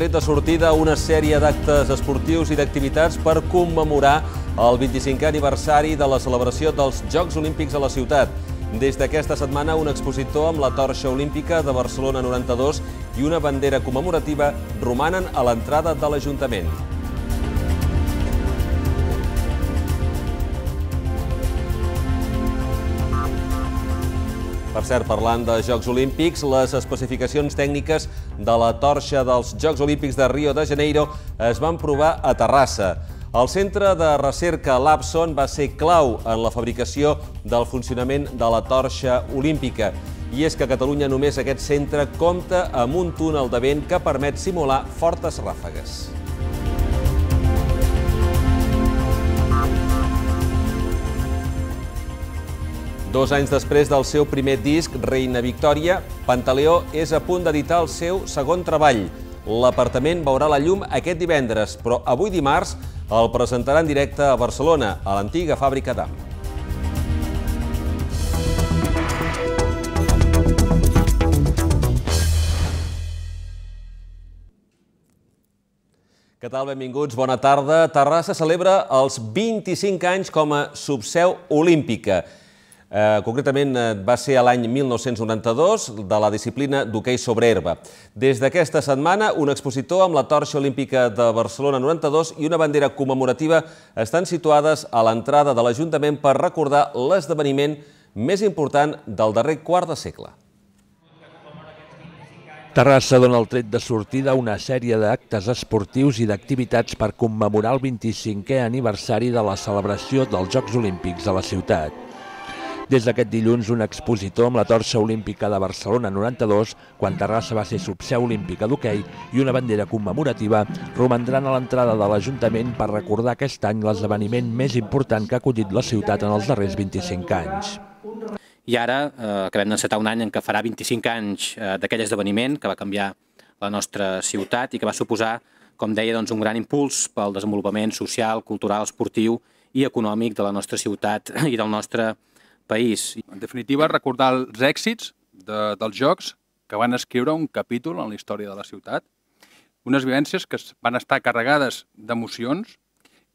tret de sortida una sèrie d'actes esportius i d'activitats per commemorar el 25è aniversari de la celebració dels Jocs Olímpics a la ciutat. Des d'aquesta setmana, un expositor amb la torxa olímpica de Barcelona 92 i una bandera commemorativa romanen a l'entrada de l'Ajuntament. Per cert, parlant de Jocs Olímpics, les especificacions tècniques de la torxa dels Jocs Olímpics de Rio de Janeiro es van provar a Terrassa. El centre de recerca Lapson va ser clau en la fabricació del funcionament de la torxa olímpica. I és que a Catalunya només aquest centre compta amb un túnel de vent que permet simular fortes ràfegues. Dos anys després del seu primer disc, Reina Victòria, Pantaleó és a punt d'editar el seu segon treball. L'apartament veurà la llum aquest divendres, però avui dimarts el presentarà en directe a Barcelona, a l'antiga fàbrica d'AM. Què tal? Benvinguts, bona tarda. Terrassa celebra els 25 anys com a subseu olímpica. Eh, concretament eh, va ser l'any 1992 de la disciplina d'hoquei sobre herba. Des d'aquesta setmana, un expositor amb la torxa olímpica de Barcelona 92 i una bandera commemorativa estan situades a l'entrada de l'Ajuntament per recordar l'esdeveniment més important del darrer quart de segle. Terrassa dona el tret de sortida a una sèrie d'actes esportius i d'activitats per commemorar el 25è aniversari de la celebració dels Jocs Olímpics a la ciutat. Des d'aquest dilluns, un expositor amb la torxa olímpica de Barcelona 92, quan Terrassa va ser subseu olímpica d'hoquei, i una bandera commemorativa romandran a l'entrada de l'Ajuntament per recordar aquest any l'esdeveniment més important que ha acollit la ciutat en els darrers 25 anys. I ara eh, acabem d'encetar un any en què farà 25 anys eh, d'aquell esdeveniment que va canviar la nostra ciutat i que va suposar, com deia, doncs, un gran impuls pel desenvolupament social, cultural, esportiu i econòmic de la nostra ciutat i del nostre país país. En definitiva, recordar els èxits de, dels jocs que van escriure un capítol en la història de la ciutat, unes vivències que van estar carregades d'emocions,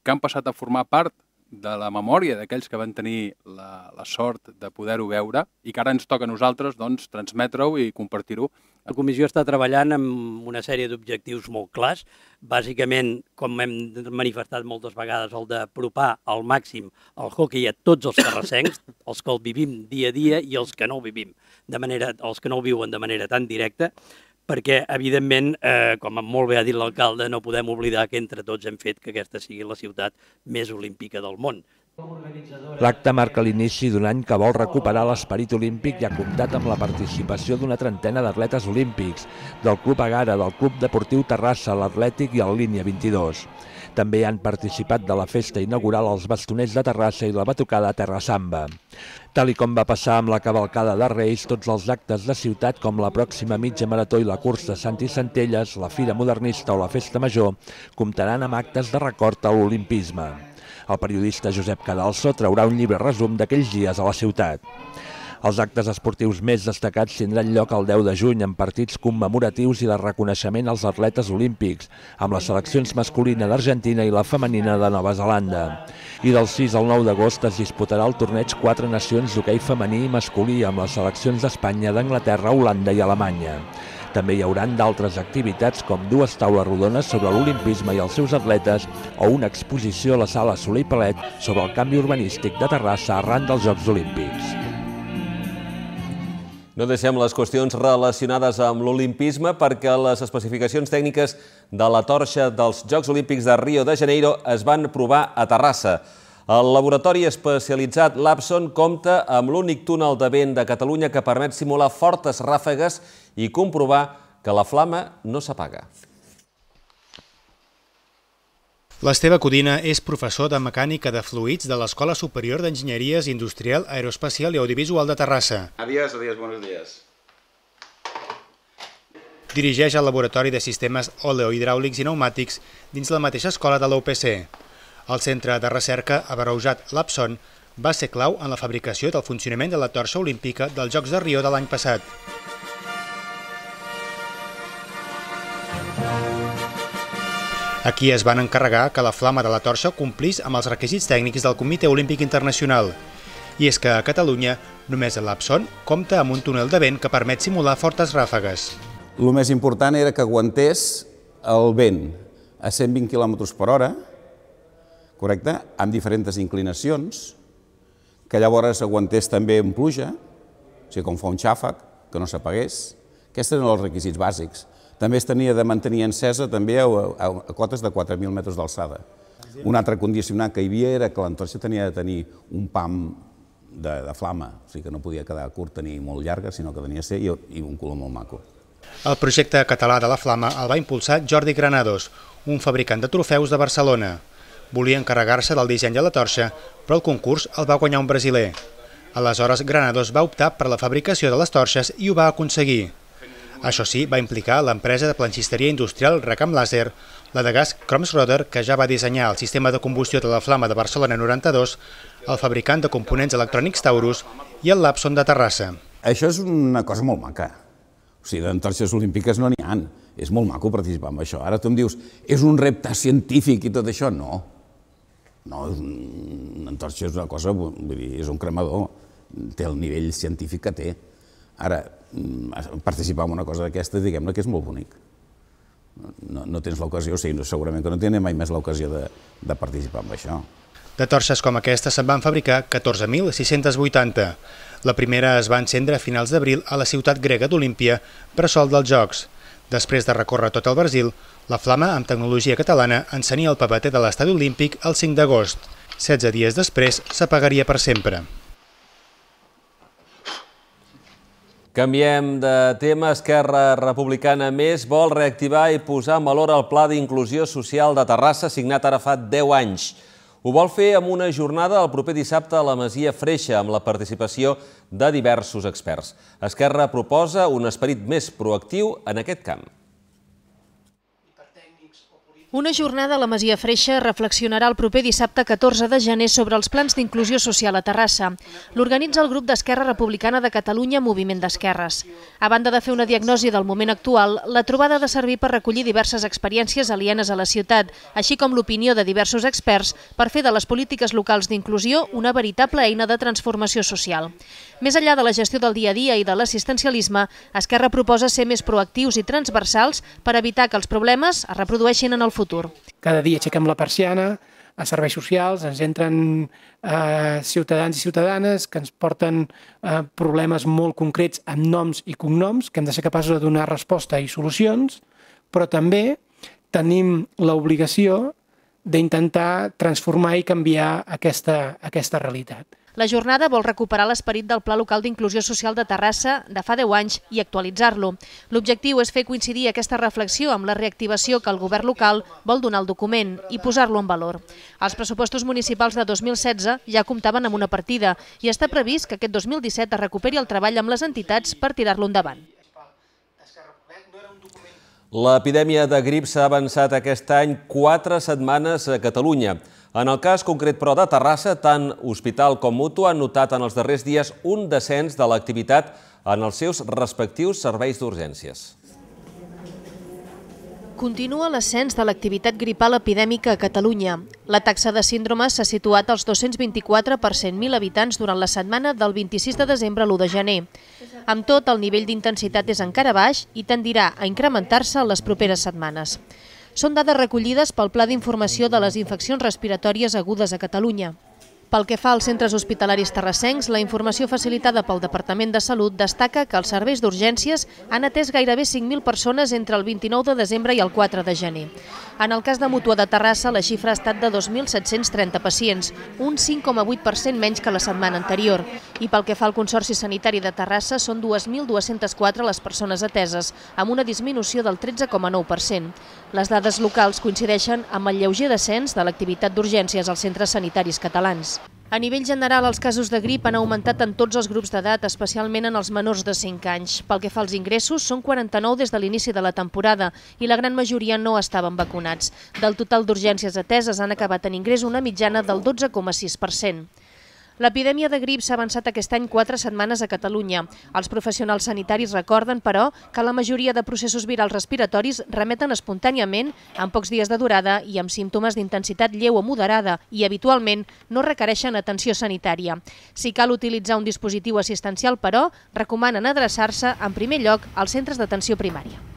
que han passat a formar part de la memòria d'aquells que van tenir la, la sort de poder-ho veure i que ara ens toca a nosaltres doncs, transmetre-ho i compartir-ho. La comissió està treballant amb una sèrie d'objectius molt clars, bàsicament, com hem manifestat moltes vegades, el d'apropar al màxim el hockey a tots els terrassencs, els que el vivim dia a dia i els que no ho vivim, de manera, els que no ho viuen de manera tan directa, perquè, evidentment, eh, com molt bé ha dit l'alcalde, no podem oblidar que entre tots hem fet que aquesta sigui la ciutat més olímpica del món. L'acte marca l'inici d'un any que vol recuperar l'esperit olímpic i ha comptat amb la participació d'una trentena d'atletes olímpics, del Club Agara, del Club Deportiu Terrassa, l'Atlètic i el Línia 22. També han participat de la festa inaugural els bastoners de Terrassa i la batucada Terra Samba. Tal i com va passar amb la cavalcada de Reis, tots els actes de ciutat, com la pròxima mitja marató i la cursa Sant i Centelles, la Fira Modernista o la Festa Major, comptaran amb actes de record a l'olimpisme. El periodista Josep Cadalso traurà un llibre resum d'aquells dies a la ciutat. Els actes esportius més destacats tindran lloc el 10 de juny en partits commemoratius i de reconeixement als atletes olímpics, amb les seleccions masculina d'Argentina i la femenina de Nova Zelanda. I del 6 al 9 d'agost es disputarà el torneig Quatre Nacions d'hoquei femení i masculí amb les seleccions d'Espanya, d'Anglaterra, Holanda i Alemanya. També hi hauran d'altres activitats com dues taules rodones sobre l'olimpisme i els seus atletes o una exposició a la sala Soler i Palet sobre el canvi urbanístic de Terrassa arran dels Jocs Olímpics. No deixem les qüestions relacionades amb l'olimpisme perquè les especificacions tècniques de la torxa dels Jocs Olímpics de Rio de Janeiro es van provar a Terrassa. El laboratori especialitzat Lapson compta amb l'únic túnel de vent de Catalunya que permet simular fortes ràfegues i comprovar que la flama no s'apaga. L'Esteve Codina és professor de Mecànica de Fluids de l'Escola Superior d'Enginyeries Industrial, Aeroespacial i Audiovisual de Terrassa. Adiós, adiós, buenos días. Dirigeix el Laboratori de Sistemes Oleohidràulics i Pneumàtics dins la mateixa escola de l'UPC. El centre de recerca abarausat Lapson va ser clau en la fabricació del funcionament de la torxa olímpica dels Jocs de Rio de l'any passat. Aquí es van encarregar que la flama de la torxa complís amb els requisits tècnics del Comitè Olímpic Internacional. I és que a Catalunya només l'Apson compta amb un túnel de vent que permet simular fortes ràfegues. El més important era que aguantés el vent a 120 km per hora, correcte? amb diferents inclinacions, que llavors aguantés també en pluja, o sigui, com fa un xàfec, que no s'apagués. Aquests eren els requisits bàsics. També es tenia de mantenir encesa també a, a, a cotes de 4.000 metres d'alçada. Un altre condicionat que hi havia era que l'entorxa tenia de tenir un pam de, de flama, o sigui que no podia quedar curta ni molt llarga, sinó que tenia de ser i, i un color molt maco. El projecte català de la Flama el va impulsar Jordi Granados, un fabricant de trofeus de Barcelona. Volia encarregar-se del disseny de la torxa, però el concurs el va guanyar un brasiler. Aleshores, Granados va optar per la fabricació de les torxes i ho va aconseguir. Això sí, va implicar l'empresa de planxisteria industrial Recam Laser, la de gas Kromsroder, que ja va dissenyar el sistema de combustió de la Flama de Barcelona 92, el fabricant de components electrònics Taurus i el Lapson de Terrassa. Això és una cosa molt maca. O sigui, d'entorxes olímpiques no n'hi ha. És molt maco participar en això. Ara tu em dius, és un repte científic i tot això? No. No, una antorxa és una cosa, vull dir, és un cremador. Té el nivell científic que té. Ara, mm, participar en una cosa d'aquesta, diguem-ne que és molt bonic. No, no tens l'ocasió, sí, segurament que no tenen mai més l'ocasió de, de participar en això. De torxes com aquesta se'n van fabricar 14.680. La primera es va encendre a finals d'abril a la ciutat grega d'Olímpia, bressol dels Jocs. Després de recórrer tot el Brasil, la flama, amb tecnologia catalana, encenia el papeter de l'estadi olímpic el 5 d'agost. 16 dies després, s'apagaria per sempre. Canviem de tema. Esquerra Republicana Més vol reactivar i posar en valor el Pla d'Inclusió Social de Terrassa, signat ara fa 10 anys. Ho vol fer amb una jornada el proper dissabte a la Masia Freixa, amb la participació de diversos experts. Esquerra proposa un esperit més proactiu en aquest camp. Una jornada a la Masia Freixa reflexionarà el proper dissabte 14 de gener sobre els plans d'inclusió social a Terrassa. L'organitza el grup d'Esquerra Republicana de Catalunya Moviment d'Esquerres. A banda de fer una diagnosi del moment actual, la trobada ha de servir per recollir diverses experiències alienes a la ciutat, així com l'opinió de diversos experts per fer de les polítiques locals d'inclusió una veritable eina de transformació social. Més enllà de la gestió del dia a dia i de l'assistencialisme, Esquerra proposa ser més proactius i transversals per evitar que els problemes es reprodueixin en el futur futur. Cada dia aixequem la persiana, a serveis socials, ens entren eh, ciutadans i ciutadanes que ens porten eh, problemes molt concrets amb noms i cognoms, que hem de ser capaços de donar resposta i solucions, però també tenim l'obligació d'intentar transformar i canviar aquesta, aquesta realitat. La jornada vol recuperar l'esperit del Pla Local d'Inclusió Social de Terrassa de fa 10 anys i actualitzar-lo. L'objectiu és fer coincidir aquesta reflexió amb la reactivació que el govern local vol donar al document i posar-lo en valor. Els pressupostos municipals de 2016 ja comptaven amb una partida i està previst que aquest 2017 es recuperi el treball amb les entitats per tirar-lo endavant. L'epidèmia de grip s'ha avançat aquest any quatre setmanes a Catalunya. En el cas concret, però, de Terrassa, tant Hospital com Mutu han notat en els darrers dies un descens de l'activitat en els seus respectius serveis d'urgències. Continua l'ascens de l'activitat gripal epidèmica a Catalunya. La taxa de síndromes s'ha situat als 224 per 100.000 habitants durant la setmana del 26 de desembre a l'1 de gener. Amb tot, el nivell d'intensitat és encara baix i tendirà a incrementar-se en les properes setmanes. Són dades recollides pel Pla d'Informació de les Infeccions Respiratòries Agudes a Catalunya. Pel que fa als centres hospitalaris terrassencs, la informació facilitada pel Departament de Salut destaca que els serveis d'urgències han atès gairebé 5.000 persones entre el 29 de desembre i el 4 de gener. En el cas de Mutua de Terrassa, la xifra ha estat de 2.730 pacients, un 5,8% menys que la setmana anterior. I pel que fa al Consorci Sanitari de Terrassa, són 2.204 les persones ateses, amb una disminució del 13,9%. Les dades locals coincideixen amb el lleuger descens de l'activitat d'urgències als centres sanitaris catalans. A nivell general, els casos de grip han augmentat en tots els grups d'edat, especialment en els menors de 5 anys. Pel que fa als ingressos, són 49 des de l'inici de la temporada i la gran majoria no estaven vacunats. Del total d'urgències ateses han acabat en ingrés una mitjana del 12,6%. L'epidèmia de grip s'ha avançat aquest any quatre setmanes a Catalunya. Els professionals sanitaris recorden, però, que la majoria de processos virals respiratoris remeten espontàniament, amb pocs dies de durada i amb símptomes d'intensitat lleu o moderada i, habitualment, no requereixen atenció sanitària. Si cal utilitzar un dispositiu assistencial, però, recomanen adreçar-se, en primer lloc, als centres d'atenció primària.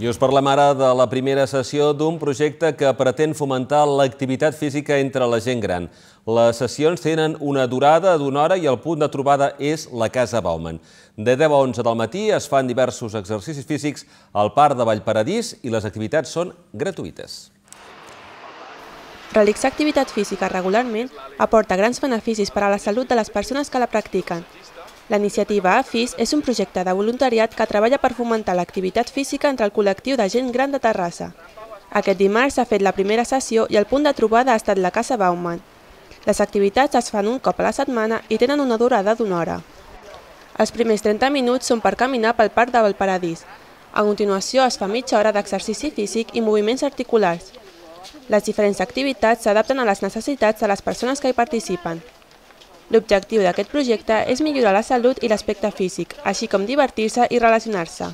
I us parlem ara de la primera sessió d'un projecte que pretén fomentar l'activitat física entre la gent gran. Les sessions tenen una durada d'una hora i el punt de trobada és la Casa Bauman. De 10 a 11 del matí es fan diversos exercicis físics al Parc de Vallparadís i les activitats són gratuïtes. Realitzar activitat física regularment aporta grans beneficis per a la salut de les persones que la practiquen, la iniciativa AFIS és un projecte de voluntariat que treballa per fomentar l'activitat física entre el col·lectiu de gent gran de Terrassa. Aquest dimarts s'ha fet la primera sessió i el punt de trobada ha estat la Casa Bauman. Les activitats es fan un cop a la setmana i tenen una durada d'una hora. Els primers 30 minuts són per caminar pel Parc de Valparadís. A continuació es fa mitja hora d'exercici físic i moviments articulars. Les diferents activitats s'adapten a les necessitats de les persones que hi participen. L'objectiu d'aquest projecte és millorar la salut i l'aspecte físic, així com divertir-se i relacionar-se.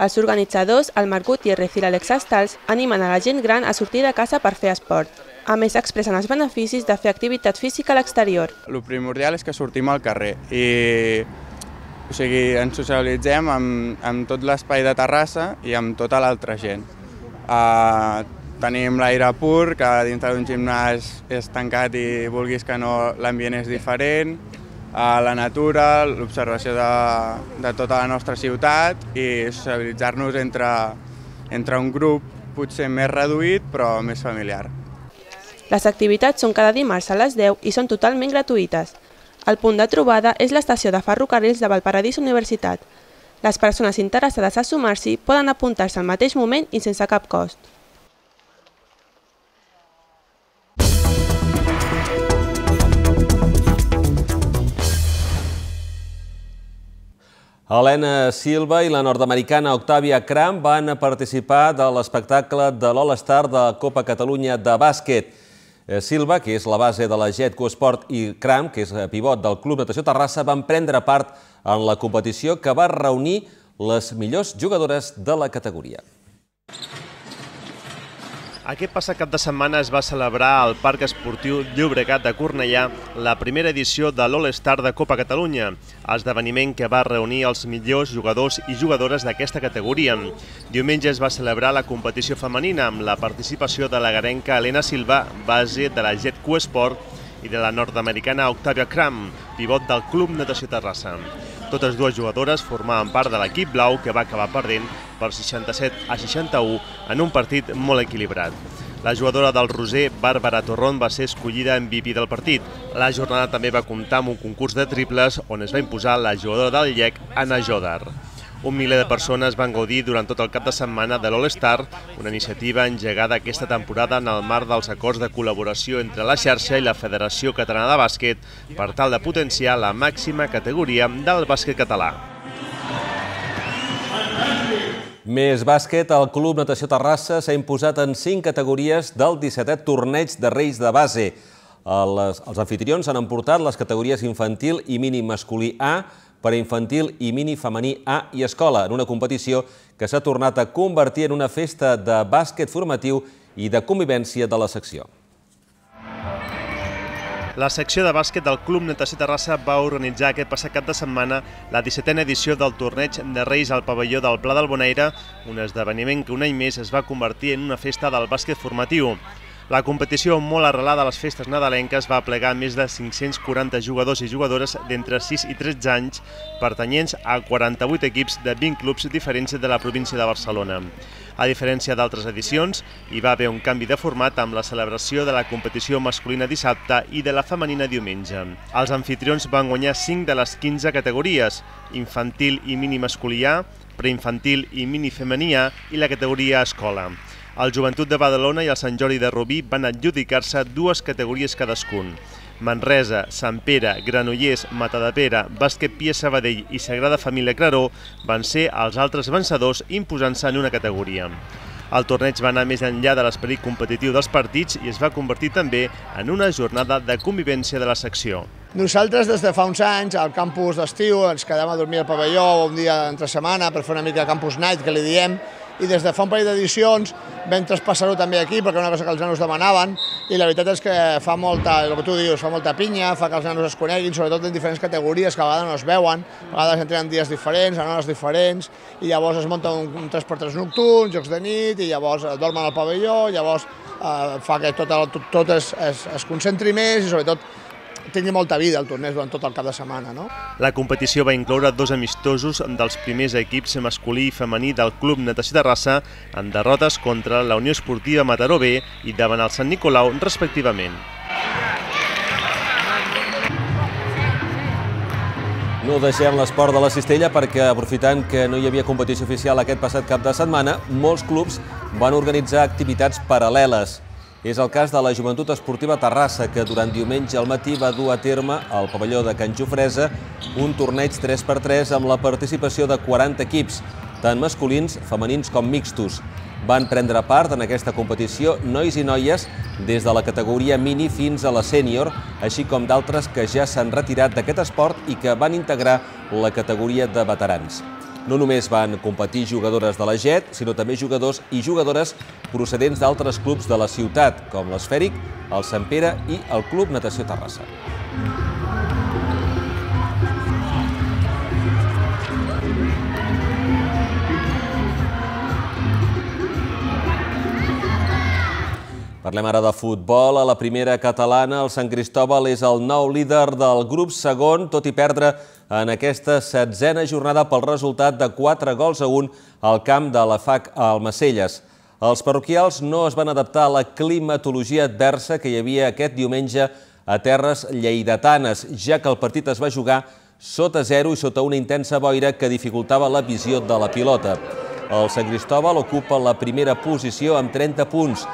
Els organitzadors, el Marc Gutiérrez i l'Alex Astals, animen a la gent gran a sortir de casa per fer esport. A més, expressen els beneficis de fer activitat física a l'exterior. El primordial és que sortim al carrer i o sigui, ens socialitzem amb, amb tot l'espai de Terrassa i amb tota l'altra gent. Uh, tenim l'aire pur, que dintre d'un gimnàs és tancat i vulguis que no l'ambient és diferent, a la natura, l'observació de, de tota la nostra ciutat i socialitzar-nos entre, entre un grup potser més reduït però més familiar. Les activitats són cada dimarts a les 10 i són totalment gratuïtes. El punt de trobada és l'estació de ferrocarrils de Valparadís Universitat. Les persones interessades a sumar-s'hi poden apuntar-se al mateix moment i sense cap cost. Helena Silva i la nord-americana Octavia Cram van participar de l'espectacle de l'All-Star de Copa Catalunya de bàsquet. Eh, Silva, que és la base de la Jet Sport, i Cram, que és pivot del Club Natació Terrassa, van prendre part en la competició que va reunir les millors jugadores de la categoria. Aquest passat cap de setmana es va celebrar al Parc Esportiu Llobregat de Cornellà la primera edició de l'All-Star de Copa Catalunya, esdeveniment que va reunir els millors jugadors i jugadores d'aquesta categoria. Diumenge es va celebrar la competició femenina amb la participació de la garenca Helena Silva, base de la Jet Sport, i de la nord-americana Octavia Cram, pivot del Club Natació Terrassa. Totes dues jugadores formaven part de l'equip blau que va acabar perdent per 67 a 61 en un partit molt equilibrat. La jugadora del Roser, Bàrbara Torrón, va ser escollida MVP del partit. La jornada també va comptar amb un concurs de triples on es va imposar la jugadora del Llec, Anna Jodar. Un miler de persones van gaudir durant tot el cap de setmana de l'All-Star, una iniciativa engegada aquesta temporada en el marc dels acords de col·laboració entre la xarxa i la Federació Catalana de Bàsquet per tal de potenciar la màxima categoria del bàsquet català. Més bàsquet, el Club Natació Terrassa s'ha imposat en 5 categories del 17è torneig de Reis de base. Els, anfitrions han emportat les categories infantil i mini masculí A, per a infantil i mini femení A i escola, en una competició que s'ha tornat a convertir en una festa de bàsquet formatiu i de convivència de la secció. La secció de bàsquet del Club Natació Terrassa va organitzar aquest passat cap de setmana la 17a edició del torneig de Reis al pavelló del Pla del Bonaire, un esdeveniment que un any més es va convertir en una festa del bàsquet formatiu. La competició molt arrelada a les festes nadalenques va plegar més de 540 jugadors i jugadores d'entre 6 i 13 anys pertanyents a 48 equips de 20 clubs diferents de la província de Barcelona. A diferència d'altres edicions, hi va haver un canvi de format amb la celebració de la competició masculina dissabte i de la femenina diumenge. Els anfitrions van guanyar 5 de les 15 categories, infantil i mini masculià, preinfantil i mini femenià i la categoria escola. El Joventut de Badalona i el Sant Jordi de Rubí van adjudicar-se dues categories cadascun. Manresa, Sant Pere, Granollers, Matadepera, Bàsquet Pia Sabadell i Sagrada Família Claró van ser els altres vencedors imposant-se en una categoria. El torneig va anar més enllà de l'esperit competitiu dels partits i es va convertir també en una jornada de convivència de la secció. Nosaltres des de fa uns anys al campus d'estiu ens quedem a dormir al pavelló un dia entre setmana per fer una mica de campus night que li diem i des de fa un parell d'edicions vam traspassar-ho també aquí perquè una cosa que els nanos demanaven i la veritat és que fa molta, el que tu dius, fa molta pinya, fa que els nanos es coneguin, sobretot en diferents categories que a vegades no es veuen, a vegades entrenen dies diferents, en hores diferents, i llavors es munta un, un 3x3 nocturn, jocs de nit, i llavors dormen al pavelló, llavors eh, fa que tot, tot, tot es, es, es concentri més i sobretot tingui molta vida el torneig durant tot el cap de setmana. No? La competició va incloure dos amistosos dels primers equips masculí i femení del Club Natació Terrassa en derrotes contra la Unió Esportiva Mataró B i davant el Sant Nicolau, respectivament. No deixem l'esport de la cistella perquè, aprofitant que no hi havia competició oficial aquest passat cap de setmana, molts clubs van organitzar activitats paral·leles. És el cas de la Joventut Esportiva Terrassa, que durant diumenge al matí va dur a terme al pavelló de Can Jofresa un torneig 3x3 amb la participació de 40 equips, tant masculins, femenins com mixtos. Van prendre part en aquesta competició nois i noies des de la categoria mini fins a la sènior, així com d'altres que ja s'han retirat d'aquest esport i que van integrar la categoria de veterans. No només van competir jugadores de la JET, sinó també jugadors i jugadores procedents d'altres clubs de la ciutat, com l'Esfèric, el Sant Pere i el Club Natació Terrassa. Parlem ara de futbol. A la primera catalana, el Sant Cristóbal és el nou líder del grup segon, tot i perdre en aquesta setzena jornada pel resultat de 4 gols a 1 al camp de la FAC Almacelles. Els parroquials no es van adaptar a la climatologia adversa que hi havia aquest diumenge a terres lleidatanes, ja que el partit es va jugar sota zero i sota una intensa boira que dificultava la visió de la pilota. El Sant Cristóbal ocupa la primera posició amb 30 punts,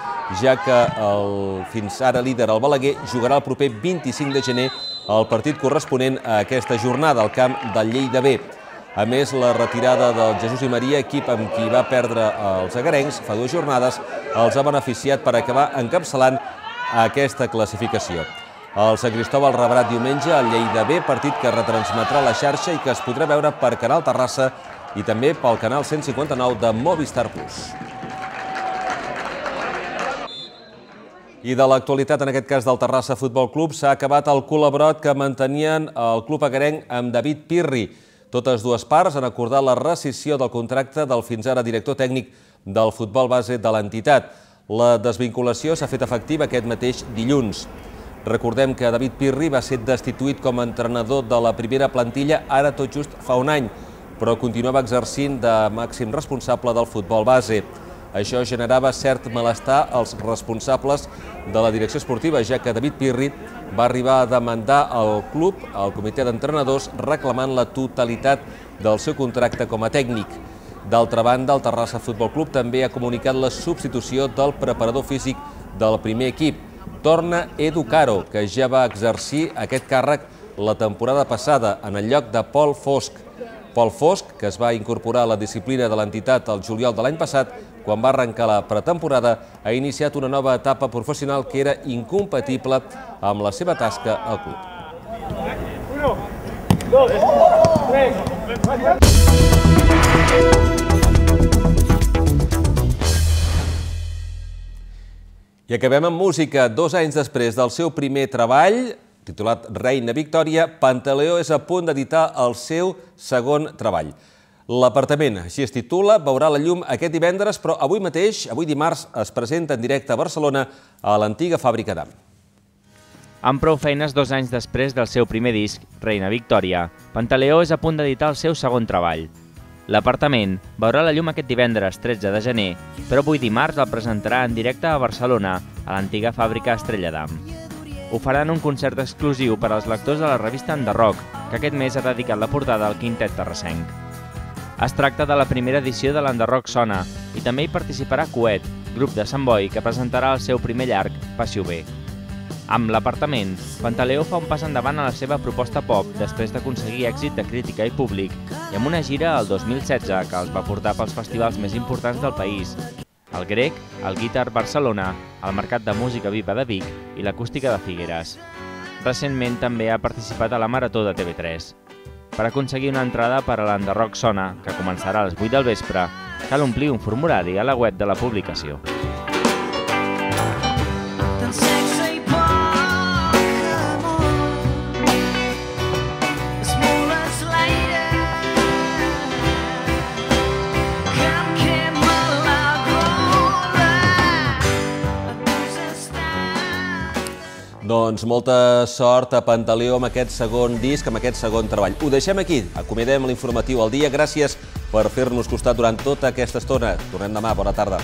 ja que el fins ara líder, el Balaguer, jugarà el proper 25 de gener el partit corresponent a aquesta jornada al camp del Lleida B. A més, la retirada del Jesús i Maria, equip amb qui va perdre els agarencs fa dues jornades, els ha beneficiat per acabar encapçalant aquesta classificació. El Sant Cristóbal rebrà diumenge el Lleida B, partit que retransmetrà la xarxa i que es podrà veure per Canal Terrassa i també pel canal 159 de Movistar Plus. I de l'actualitat, en aquest cas del Terrassa Futbol Club, s'ha acabat el col·laborat que mantenien el club acarenc amb David Pirri. Totes dues parts han acordat la rescisió del contracte del fins ara director tècnic del futbol base de l'entitat. La desvinculació s'ha fet efectiva aquest mateix dilluns. Recordem que David Pirri va ser destituït com a entrenador de la primera plantilla ara tot just fa un any, però continuava exercint de màxim responsable del futbol base. Això generava cert malestar als responsables de la direcció esportiva, ja que David Pirri va arribar a demandar al club, al comitè d'entrenadors, reclamant la totalitat del seu contracte com a tècnic. D'altra banda, el Terrassa Futbol Club també ha comunicat la substitució del preparador físic del primer equip. Torna Edu Caro, que ja va exercir aquest càrrec la temporada passada en el lloc de Pol Fosc. Pol Fosc, que es va incorporar a la disciplina de l'entitat el juliol de l'any passat, quan va arrencar la pretemporada, ha iniciat una nova etapa professional que era incompatible amb la seva tasca al club. Uno, dos, tres, I acabem amb música. Dos anys després del seu primer treball, titulat Reina Victòria, Pantaleó és a punt d'editar el seu segon treball. L'apartament, així es titula, veurà la llum aquest divendres, però avui mateix, avui dimarts, es presenta en directe a Barcelona a l'antiga fàbrica d'Am. Amb prou feines dos anys després del seu primer disc, Reina Victòria, Pantaleó és a punt d'editar el seu segon treball. L'apartament veurà la llum aquest divendres 13 de gener, però avui dimarts el presentarà en directe a Barcelona, a l'antiga fàbrica Estrella d'Am. Ho faran un concert exclusiu per als lectors de la revista Enderroc, que aquest mes ha dedicat la portada al quintet terrassenc. Es tracta de la primera edició de l'Enderroc Sona i també hi participarà Coet, grup de Sant Boi que presentarà el seu primer llarg, Passió B. Amb l'apartament, Pantaleó fa un pas endavant a la seva proposta pop després d'aconseguir èxit de crítica i públic i amb una gira al 2016 que els va portar pels festivals més importants del país. el Grec, el Guitar Barcelona, el Mercat de Música Viva de Vic i l'Acústica de Figueres. Recentment també ha participat a la Marató de TV3. Per aconseguir una entrada per a l'Enderroc Sona, que començarà a les 8 del vespre, cal omplir un formulari a la web de la publicació. Doncs molta sort a Pantaleó amb aquest segon disc, amb aquest segon treball. Ho deixem aquí, acomiadem l'informatiu al dia. Gràcies per fer-nos costat durant tota aquesta estona. Tornem demà, bona tarda.